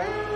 Bye.